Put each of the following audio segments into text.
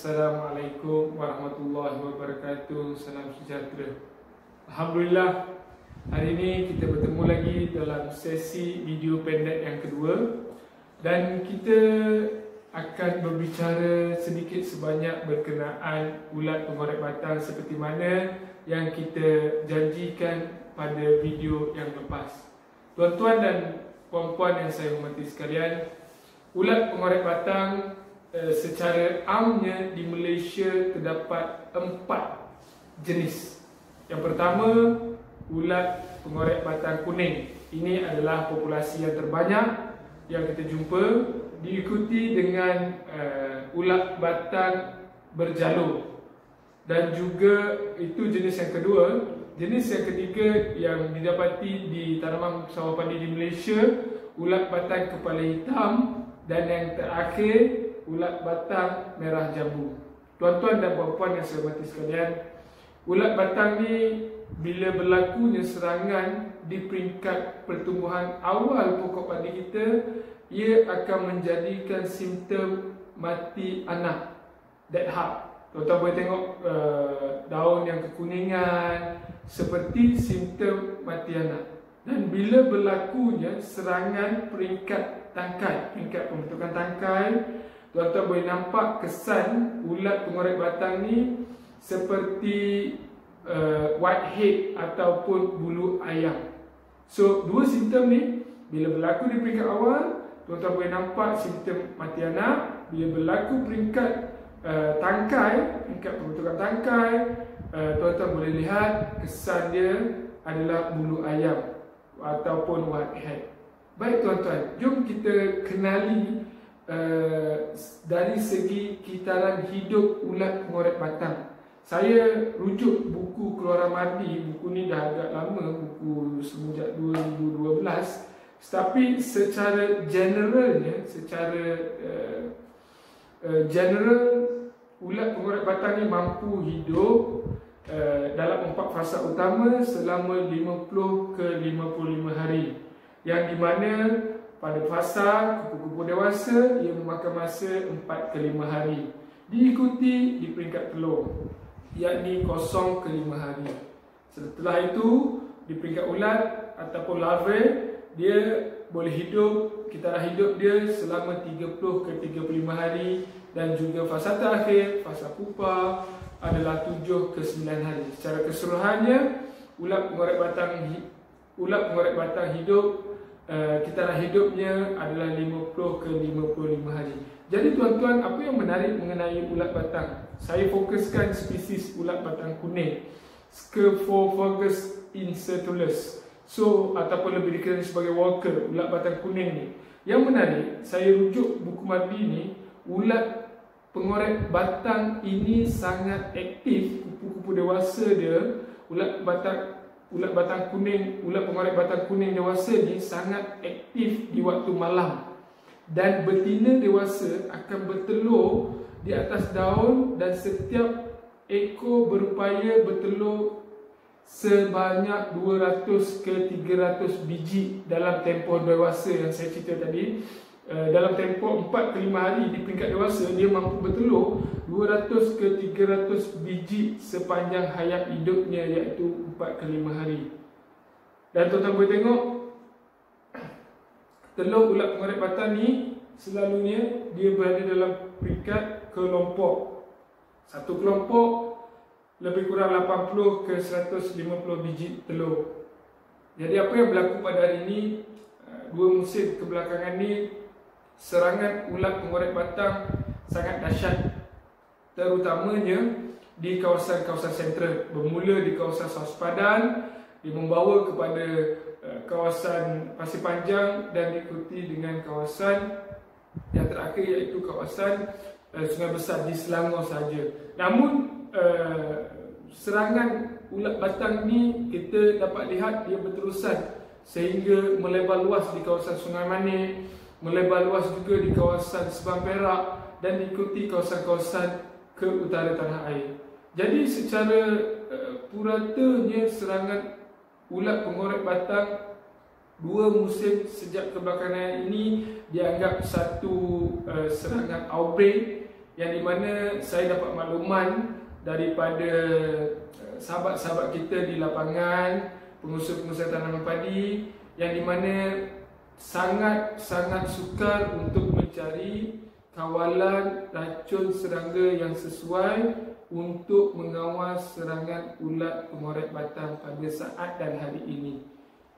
Assalamualaikum warahmatullahi wabarakatuh. Salam sejahtera. Alhamdulillah, hari ini kita bertemu lagi dalam sesi video pendek yang kedua dan kita akan berbicara sedikit sebanyak berkenaan ulat pengorek batang seperti mana yang kita janjikan pada video yang lepas. Tuan-tuan dan puan-puan yang saya hormati sekalian, ulat pengorek batang Eh, secara amnya di Malaysia terdapat empat jenis. Yang pertama, ulat pengorek batang kuning. Ini adalah populasi yang terbanyak yang kita jumpa diikuti dengan uh, ulat batang berjalur. Dan juga itu jenis yang kedua. Jenis yang ketiga yang didapati di tanaman sawah padi di Malaysia, ulat batang kepala hitam dan yang terakhir ulat batang merah jambu. Tuan-tuan dan puan-puan yang saya hormati sekalian, ulat batang ni bila berlakunya serangan di peringkat pertumbuhan awal pokok padi kita, ia akan menjadikan simptom mati anak, dead heart. Tuan-tuan boleh tengok uh, daun yang kekuningan seperti simptom mati anak. Dan bila berlakunya serangan peringkat tangkai, peringkat pembentukan tangkai, Tuan-tuan boleh nampak kesan ulat pengorek batang ni seperti uh, whitehead ataupun bulu ayam. So, dua simptom ni bila berlaku di peringkat awal, tuan-tuan boleh nampak simptom mati anak. Bila berlaku peringkat uh, tangkai, peringkat pembentukan tangkai, uh, tuan-tuan boleh lihat kesan dia adalah bulu ayam ataupun whitehead. Baik tuan-tuan, jom kita kenali Uh, dari segi kitaran hidup ulat pengorek batang. Saya rujuk buku Keluaran Mardi, buku ni dah agak lama, buku semenjak 2012. Tetapi secara generalnya, secara uh, uh, general ulat pengorek batang ni mampu hidup uh, dalam empat fasa utama selama 50 ke 55 hari. Yang di mana pada fasa kupu-kupu dewasa ia memakan masa 4 ke 5 hari diikuti di peringkat telur yakni kosong ke 5 hari. Setelah itu di peringkat ulat ataupun larva dia boleh hidup kita dah hidup dia selama 30 ke 35 hari dan juga fasa terakhir fasa pupa adalah 7 ke 9 hari. Secara keseluruhannya ulat pengorek batang ulat pengorek batang hidup Uh, kita nak hidupnya adalah 50 ke 55 hari. Jadi tuan-tuan, apa yang menarik mengenai ulat batang? Saya fokuskan spesies ulat batang kuning. Scaphophagus incertulus. So, ataupun lebih dikenali sebagai walker, ulat batang kuning ni. Yang menarik, saya rujuk buku Mardi ni, ulat pengorek batang ini sangat aktif, kupu-kupu dewasa dia, ulat batang ulat batang kuning, ulat pengorek batang kuning dewasa ni sangat aktif di waktu malam. Dan betina dewasa akan bertelur di atas daun dan setiap ekor berupaya bertelur sebanyak 200 ke 300 biji dalam tempoh dewasa yang saya cerita tadi. Eh, dalam tempoh 4 ke 5 hari di peringkat dewasa dia mampu bertelur 200 ke 300 biji sepanjang hayat hidupnya iaitu 4 ke 5 hari. Dan tuan-tuan boleh tengok telur ulat pengorek batang ni selalunya dia berada dalam peringkat kelompok. Satu kelompok lebih kurang 80 ke 150 biji telur. Jadi apa yang berlaku pada hari ini eh, dua musim kebelakangan ni serangan ulat pengorek batang sangat dahsyat terutamanya di kawasan-kawasan sentral bermula di kawasan South Padan dia membawa kepada uh, kawasan Pasir Panjang dan diikuti dengan kawasan yang terakhir iaitu kawasan uh, Sungai Besar di Selangor saja. Namun uh, serangan ulat batang ni kita dapat lihat dia berterusan sehingga melebar luas di kawasan Sungai Manik melebar luas juga di kawasan Sebang Perak dan diikuti kawasan-kawasan ke utara tanah air. Jadi secara uh, puratanya serangan ulat pengorek batang dua musim sejak kebelakangan ini dianggap satu uh, serangan outbreak yang di mana saya dapat makluman daripada uh, sahabat-sahabat kita di lapangan, pengusaha-pengusaha tanaman padi yang di mana sangat-sangat sukar untuk mencari kawalan racun serangga yang sesuai untuk mengawal serangan ulat pengorek batang pada saat dan hari ini.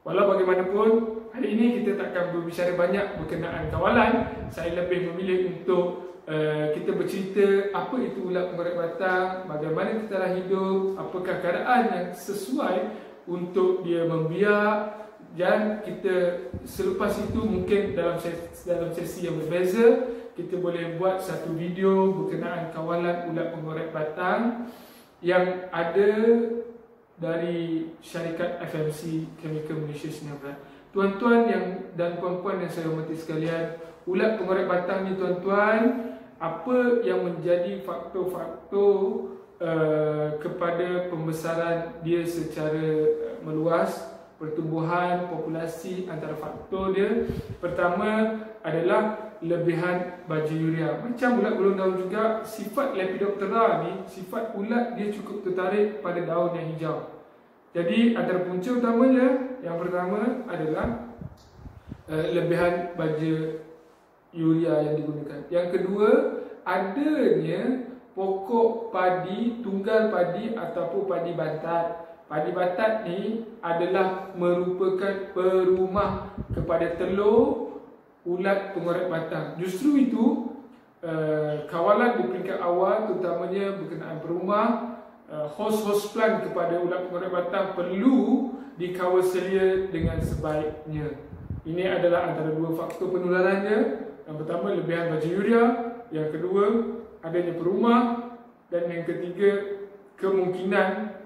Walau bagaimanapun, hari ini kita takkan berbicara banyak berkenaan kawalan. Saya lebih memilih untuk uh, kita bercerita apa itu ulat pengorek batang, bagaimana kita lah hidup, apakah keadaan yang sesuai untuk dia membiak dan kita selepas itu mungkin dalam sesi, dalam sesi yang berbeza kita boleh buat satu video berkenaan kawalan ulat pengorek batang yang ada dari syarikat FMC Chemical Malaysia Singapura. Tuan-tuan yang dan puan-puan yang saya hormati sekalian, ulat pengorek batang ni tuan-tuan, apa yang menjadi faktor-faktor uh, kepada pembesaran dia secara uh, meluas, pertumbuhan populasi antara faktor dia. Pertama adalah lebihan baju urea. Macam ulat belum daun juga, sifat Lepidoptera ni, sifat ulat dia cukup tertarik pada daun yang hijau. Jadi antara punca utamanya yang pertama adalah uh, lebihan baja urea yang digunakan. Yang kedua adanya pokok padi, tunggal padi ataupun padi bantat. Padi bantat ni adalah merupakan perumah kepada telur ulat pengorek batang. Justru itu uh, kawalan di peringkat awal terutamanya berkenaan perumah Uh, host-host plant kepada ulat pengorek batang perlu dikawal selia dengan sebaiknya. Ini adalah antara dua faktor penularannya. Yang pertama, lebihan baju urea. Yang kedua, adanya perumah. Dan yang ketiga, kemungkinan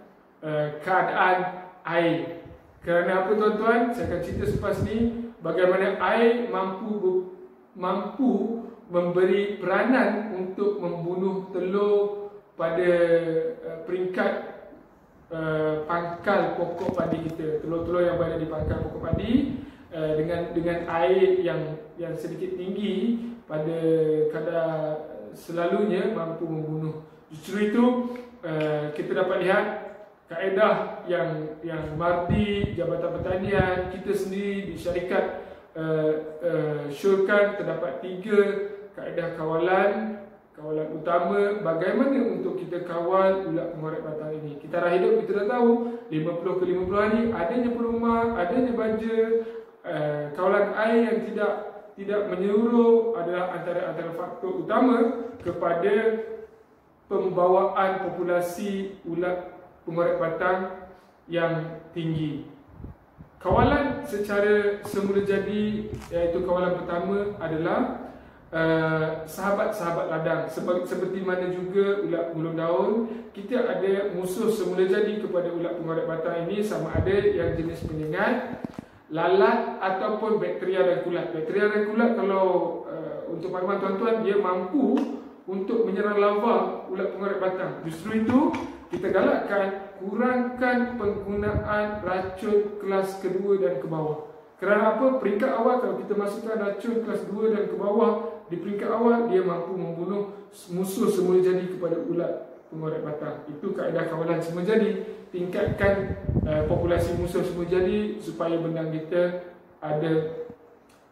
uh, keadaan air. Kerana apa tuan-tuan? Saya akan cerita selepas ni bagaimana air mampu mampu memberi peranan untuk membunuh telur pada uh, peringkat uh, pangkal pokok padi kita telur-telur yang berada di pangkal pokok padi uh, dengan dengan air yang yang sedikit tinggi pada kadar selalunya mampu membunuh justru itu uh, kita dapat lihat kaedah yang yang Mardi Jabatan Pertanian kita sendiri di syarikat uh, uh, syurkan terdapat tiga kaedah kawalan kawalan utama bagaimana untuk kita kawal ulat pengorek batang ini. Kita dah hidup, kita dah tahu 50 ke 50 hari adanya perumah, adanya baja, uh, kawalan air yang tidak tidak menyeluruh adalah antara-antara faktor utama kepada pembawaan populasi ulat pengorek batang yang tinggi. Kawalan secara semula jadi iaitu kawalan pertama adalah Uh, sahabat-sahabat ladang. Seperti mana juga ulat bulu daun kita ada musuh semula jadi kepada ulat pengorek batang ini. Sama ada yang jenis penyengat lalat ataupun bakteria dan kulat. Bakteria dan kulat kalau uh, untuk maklumat tuan-tuan dia mampu untuk menyerang lava ulat pengorek batang. Justru itu kita galakkan kurangkan penggunaan racun kelas kedua dan ke bawah kerana apa peringkat awal kalau kita masukkan racun kelas 2 dan ke bawah di peringkat awal dia mampu membunuh musuh semula jadi kepada ulat pengorek batang. Itu kaedah kawalan semula jadi. Tingkatkan uh, populasi musuh semula jadi supaya benang kita ada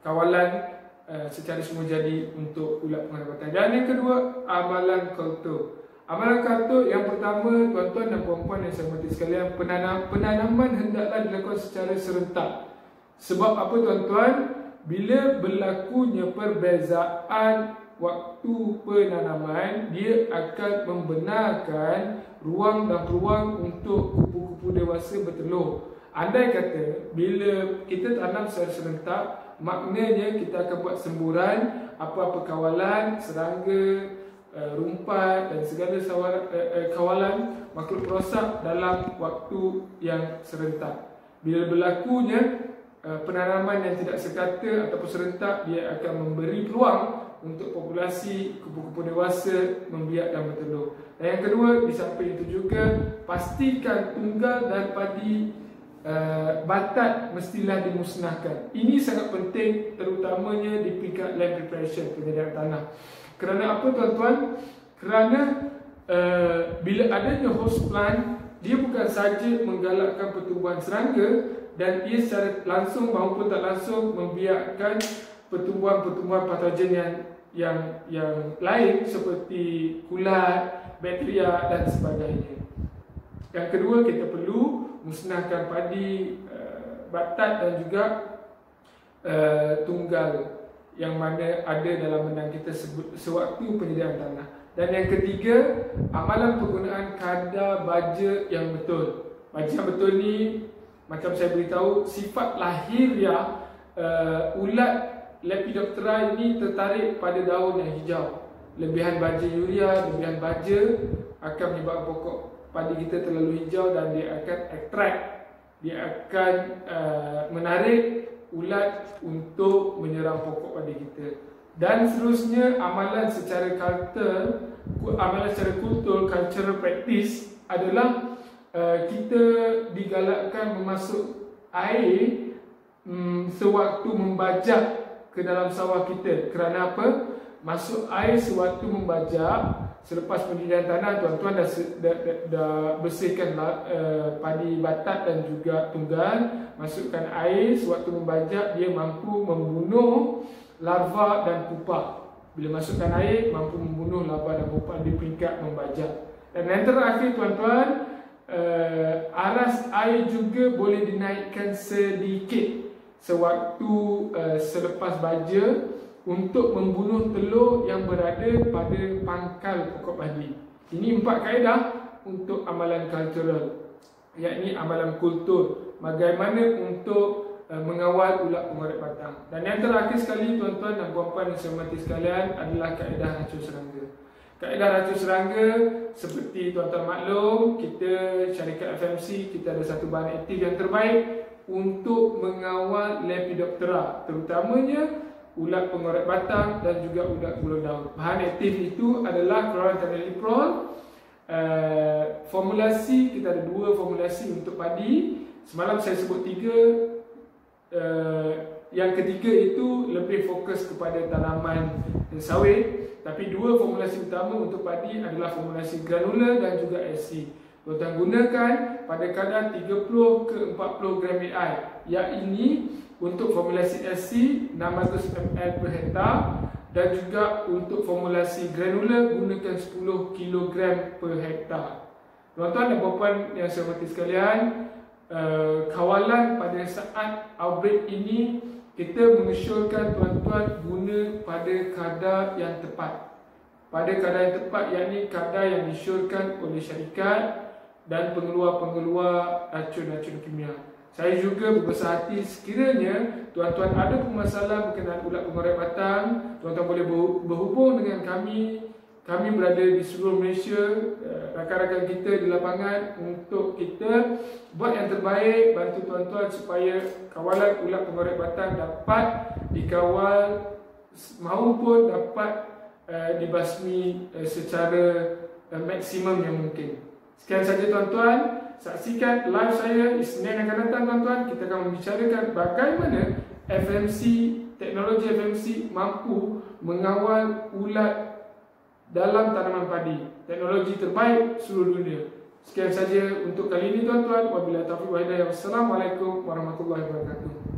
kawalan uh, secara semula jadi untuk ulat pengorek batang. Dan yang kedua, amalan kultur. Amalan kultur yang pertama, tuan-tuan dan puan-puan yang saya hormati sekalian, penanam, penanaman hendaklah dilakukan secara serentak. Sebab apa tuan-tuan? bila berlakunya perbezaan waktu penanaman dia akan membenarkan ruang dan peluang untuk kupu-kupu dewasa bertelur andai kata bila kita tanam secara serentak maknanya kita akan buat semburan apa-apa kawalan serangga rumpat dan segala eh, eh, kawalan makhluk rosak dalam waktu yang serentak bila berlakunya Eh, penanaman yang tidak sekata ataupun serentak dia akan memberi peluang untuk populasi kupu-kupu dewasa membiak dan bertelur. Dan yang kedua, di samping itu juga pastikan tunggal dan padi uh, batat mestilah dimusnahkan. Ini sangat penting terutamanya di peringkat land preparation penyediaan tanah. Kerana apa tuan-tuan? Kerana uh, bila adanya host plant, dia bukan saja menggalakkan pertumbuhan serangga dan ia secara langsung maupun tak langsung membiarkan pertumbuhan-pertumbuhan patogen yang yang yang lain seperti kulat, bakteria dan sebagainya. Yang kedua kita perlu musnahkan padi uh, batat dan juga uh, tunggal yang mana ada dalam benang kita sewaktu penyediaan tanah. Dan yang ketiga, amalan penggunaan kadar baja yang betul. Baja yang betul ni macam saya beritahu sifat lahiriah uh, ulat Lepidoptera ini tertarik pada daun yang hijau. Lebihan baja urea, lebihan baja akan menyebabkan pokok padi kita terlalu hijau dan dia akan attract, dia akan uh, menarik ulat untuk menyerang pokok padi kita. Dan seterusnya amalan secara kultur, amalan secara kultur, cultural practice adalah uh, kita digalakkan memasuk air um, sewaktu membajak ke dalam sawah kita kerana apa? Masuk air sewaktu membajak selepas pendirian tanah tuan-tuan dah, dah, dah, dah bersihkan uh, padi batat dan juga tunggal masukkan air sewaktu membajak dia mampu membunuh larva dan pupa. Bila masukkan air mampu membunuh larva dan pupa di peringkat membajak. Dan yang terakhir tuan-tuan uh, aras air juga boleh dinaikkan sedikit sewaktu uh, selepas baja untuk membunuh telur yang berada pada pangkal pokok padi. Ini empat kaedah untuk amalan kultural, yakni amalan kultur. Bagaimana untuk uh, mengawal ulat pengorek batang. Dan yang terakhir sekali tuan-tuan dan puan-puan yang saya hormati sekalian adalah kaedah racun serangga. Kaedah racun serangga seperti tuan-tuan maklum, kita syarikat FMC kita ada satu bahan aktif yang terbaik untuk mengawal Lepidoptera terutamanya ulat pengorek batang dan juga ulat bulu daun. Bahan aktif itu adalah chlorantraniliprol. Uh, formulasi kita ada dua formulasi untuk padi. Semalam saya sebut tiga. Uh, yang ketiga itu lebih fokus kepada tanaman sawit. Tapi dua formulasi utama untuk padi adalah formulasi granula dan juga SC. Tuan-tuan gunakan pada kadar 30 ke 40 gram air. Yang ini untuk formulasi SC 600 ml per hektar dan juga untuk formulasi granula gunakan 10 kg per hektar. Tuan-tuan dan puan yang saya hormati sekalian, uh, kawalan pada saat outbreak ini kita mengesyorkan tuan-tuan guna pada kadar yang tepat. Pada kadar yang tepat yakni kadar yang disyorkan oleh syarikat dan pengeluar-pengeluar racun-racun kimia. Saya juga berbesar hati sekiranya tuan-tuan ada permasalahan berkenaan ulat pengorek batang, tuan-tuan boleh berhubung dengan kami. Kami berada di seluruh Malaysia, eh, rakan-rakan kita di lapangan untuk kita buat yang terbaik bantu tuan-tuan supaya kawalan ulat pengorek batang dapat dikawal maupun dapat uh, dibasmi uh, secara uh, maksimum yang mungkin. Sekian saja tuan-tuan. Saksikan live saya Isnin akan datang tuan-tuan. Kita akan membicarakan bagaimana FMC, teknologi FMC mampu mengawal ulat dalam tanaman padi. Teknologi terbaik seluruh dunia. Sekian saja untuk kali ini tuan-tuan. Wabillahi taufiq wa hidayah. Wassalamualaikum warahmatullahi wabarakatuh.